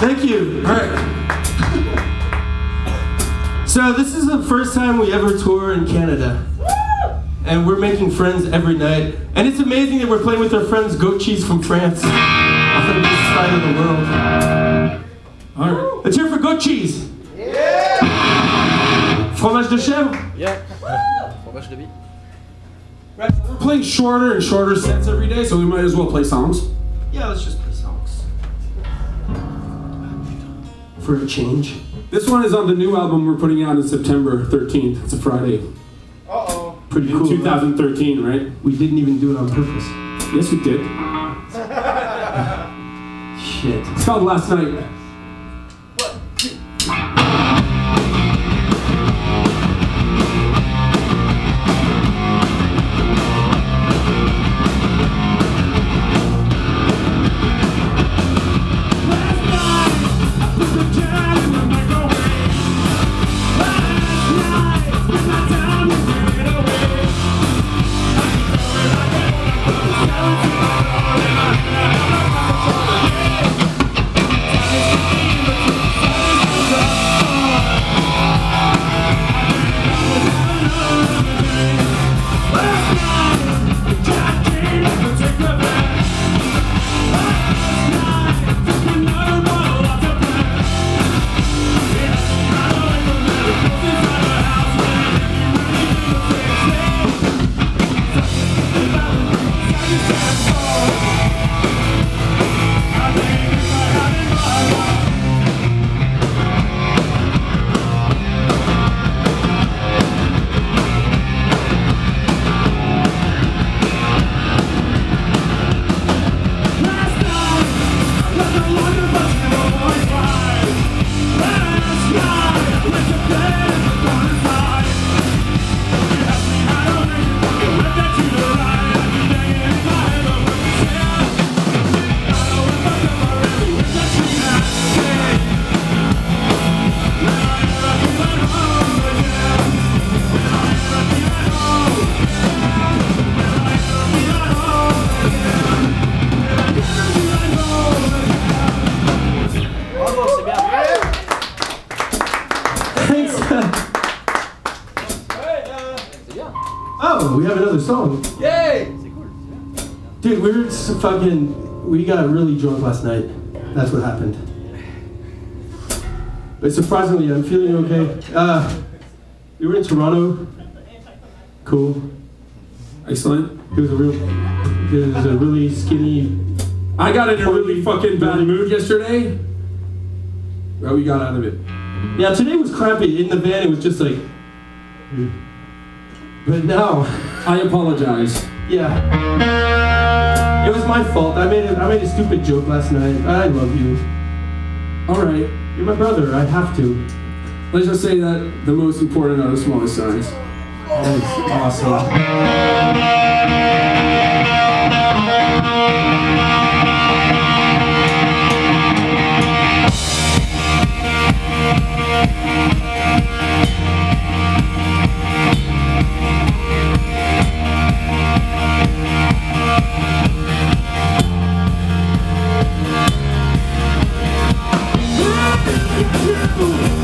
Thank you. All right. So this is the first time we ever tour in Canada. And we're making friends every night. And it's amazing that we're playing with our friends Goat Cheese from France. On this side of the world. All right. Let's hear for Goat Cheese. Yeah. Fromage de chèvre. Yeah. Fromage de vie. Right, so We're playing shorter and shorter sets every day, so we might as well play songs. Yeah, let's just For a change. This one is on the new album we're putting out on September 13th. It's a Friday. Oh, Pretty cool. 2013, right? We didn't even do it on purpose. Yes, we did. Shit. It's called Last Night. Oh, we have another song. Yay! C'est cool. c'est bien. Dude, we were fucking. We got really drunk last night. That's what happened. But surprisingly, I'm feeling okay. Uh, we were in Toronto. Cool. Excellent. It was a real. It was a really skinny. I got in a really fucking bad mood yesterday. Well, we got out of it. Yeah, today was crappy. In the van, it was just like. But now, I apologize. yeah. It was my fault. I made a, I made a stupid joke last night. I love you. All right. You're my brother. I have to. Let's just say that the most important are the smallest size. That's awesome. Pressure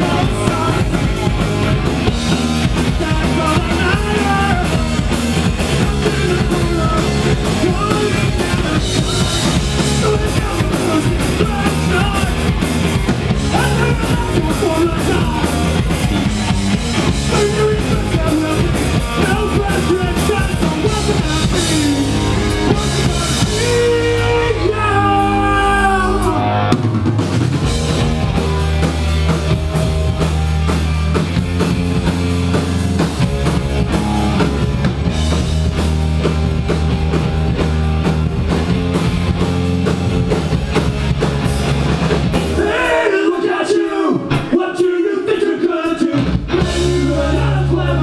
love.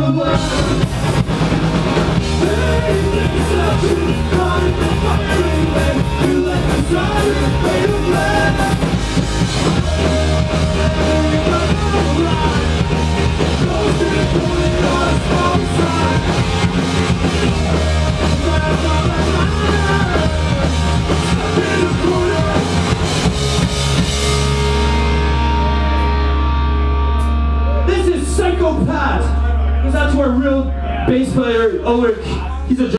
Is bass player, Ulrich. He's a